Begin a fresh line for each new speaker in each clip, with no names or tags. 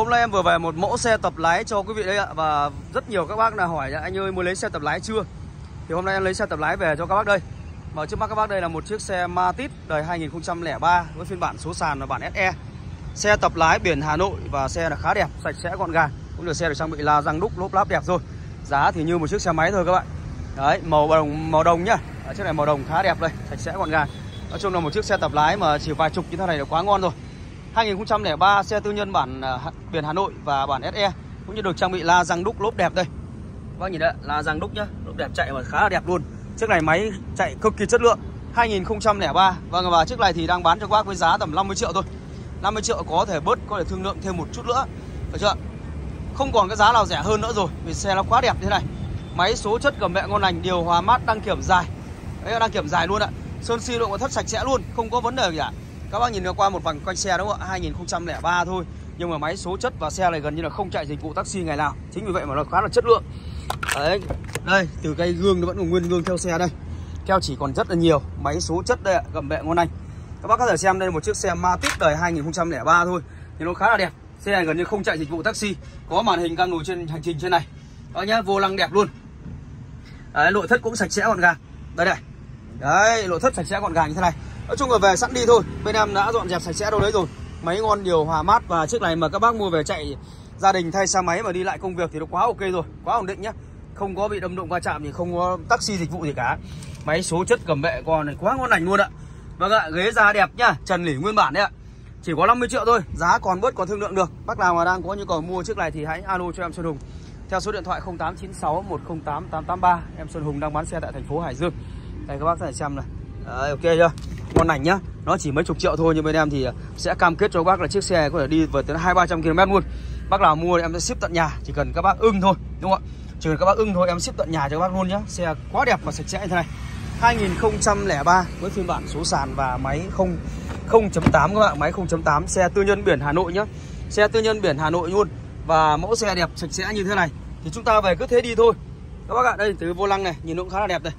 Hôm nay em vừa về một mẫu xe tập lái cho quý vị đây ạ. Và rất nhiều các bác là hỏi anh ơi muốn lấy xe tập lái chưa? Thì hôm nay em lấy xe tập lái về cho các bác đây. Và trước mắt các bác đây là một chiếc xe Matiz đời 2003 Với phiên bản số sàn là bản SE Xe tập lái biển Hà Nội và xe là khá đẹp, sạch sẽ gọn gàng. Cũng được xe được trang bị là răng đúc, lốp láp đẹp rồi. Giá thì như một chiếc xe máy thôi các bạn. Đấy, màu đồng màu đồng nhá. Chiếc này màu đồng khá đẹp đây, sạch sẽ gọn gàng. Nói chung là một chiếc xe tập lái mà chỉ vài chục như thế này là quá ngon rồi. 2003 xe tư nhân bản à, biển Hà Nội và bản SE cũng như được trang bị la răng đúc lốp đẹp đây. Bác nhìn đấy, la răng đúc nhá, lốp đẹp chạy và khá là đẹp luôn. Chiếc này máy chạy cực kỳ chất lượng. 2003. Vâng và chiếc này thì đang bán cho các bác với giá tầm 50 triệu thôi. 50 triệu có thể bớt có thể thương lượng thêm một chút nữa. Được chưa? Không còn cái giá nào rẻ hơn nữa rồi vì xe nó quá đẹp thế này. Máy số chất cầm mẹ ngon lành, điều hòa mát đăng kiểm dài. Đấy đăng kiểm dài luôn ạ. Sơn xi độ ngoại thất sạch sẽ luôn, không có vấn đề gì cả. Các bác nhìn qua một vòng quanh xe đúng không ạ? 2003 thôi. Nhưng mà máy số chất và xe này gần như là không chạy dịch vụ taxi ngày nào. Chính vì vậy mà nó khá là chất lượng. Đấy, Đây, từ cây gương nó vẫn còn nguyên gương theo xe đây. Keo chỉ còn rất là nhiều, Máy số chất đây ạ, Gầm bệ ngon anh. Các bác có thể xem đây là một chiếc xe Matic đời 2003 thôi. Thì nó khá là đẹp. Xe này gần như không chạy dịch vụ taxi. Có màn hình căng ngồi trên hành trình trên này. Đó nhá, vô lăng đẹp luôn. Đấy, nội thất cũng sạch sẽ gọn gàng. Đây đây Đấy, nội thất sạch sẽ gọn gàng như thế này. Nói chung là về sẵn đi thôi. Bên em đã dọn dẹp sạch sẽ đâu đấy rồi. Máy ngon điều hòa mát Và chiếc này mà các bác mua về chạy gia đình thay xe máy mà đi lại công việc thì nó quá ok rồi. Quá ổn định nhá. Không có bị đâm động va chạm thì không có taxi dịch vụ gì cả. Máy số chất cầm bệ con này quá ngon lành luôn ạ. Vâng ạ ghế da đẹp nhá. Trần lỉ nguyên bản đấy ạ. Chỉ có 50 triệu thôi. Giá còn bớt còn thương lượng được. Bác nào mà đang có nhu cầu mua chiếc này thì hãy alo cho em Xuân Hùng. Theo số điện thoại 0896 108 883 Em Xuân Hùng đang bán xe tại thành phố Hải Dương. Đây các bác có thể xem này. Đấy, ok chưa? Ngon lành nhá. Nó chỉ mấy chục triệu thôi, nhưng bên em thì sẽ cam kết cho bác là chiếc xe có thể đi vượt tới hai ba trăm km luôn. Bác nào mua thì em sẽ ship tận nhà, chỉ cần các bác ưng thôi, đúng không ạ? Chỉ cần các bác ưng thôi, em ship tận nhà cho các bác luôn nhá. Xe quá đẹp và sạch sẽ như thế này. 2003 với phiên bản số sàn và máy 0 0.8 các bạn máy 0.8 xe tư nhân biển Hà Nội nhá. Xe tư nhân biển Hà Nội luôn và mẫu xe đẹp, sạch sẽ như thế này. Thì chúng ta về cứ thế đi thôi. Các bác ạ, đây, từ vô lăng này, nhìn nó cũng khá là đẹp đây.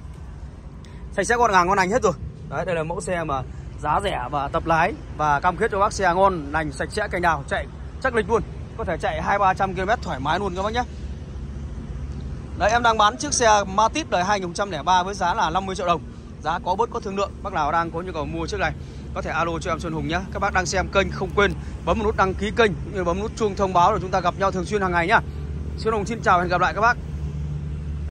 Sạch sẽ gọn gàng, ngon lành hết rồi đấy, đây là mẫu xe mà giá rẻ và tập lái và cam kết cho bác xe ngon, lành, sạch sẽ, cành đào, chạy chắc lịch luôn. Có thể chạy hai ba trăm km thoải mái luôn các bác nhé. Đấy, em đang bán chiếc xe Matiz đời 2003 với giá là 50 triệu đồng. Giá có bớt có thương lượng, bác nào đang có nhu cầu mua chiếc này có thể alo cho em Xuân Hùng nhé. Các bác đang xem kênh không quên bấm nút đăng ký kênh cũng như bấm nút chuông thông báo để chúng ta gặp nhau thường xuyên hàng ngày nhá. Xuân Hùng xin chào và hẹn gặp lại các bác.